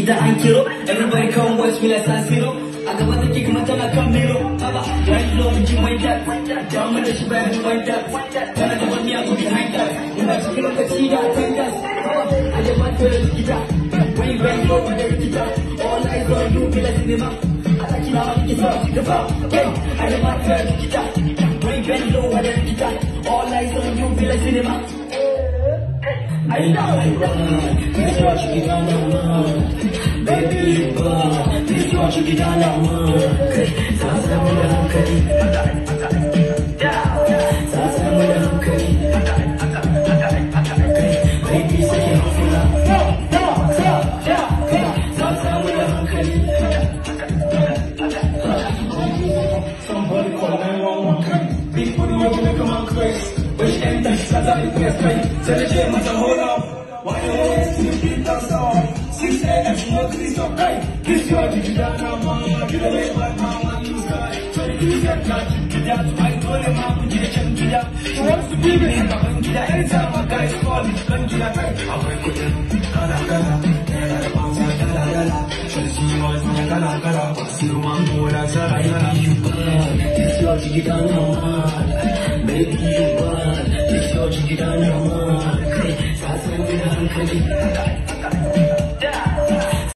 idan an kiro everybody come watch me like San Siro a gaba take kuma tana kan miro haba right low ji mai da da mu da shi bayan mai da tana da wani abu behind that ina cikin lokaci da tangas haba a da mata da gida when you bend low da gida all eyes on you be like cinema a taki na wani kisa gaba a da mata da gida when you bend low da gida all eyes on you be like cinema I know you run, this is what you get on you get on the run. Sasa muda hankali, sasa muda hankali. Baby, sake hafula, sasa muda hankali. Somebody call 911. Big booty making me come on crazy. You get. Tell the gym, I hold up. Why you mama, you side. So you get cut, you get out. I told him I'm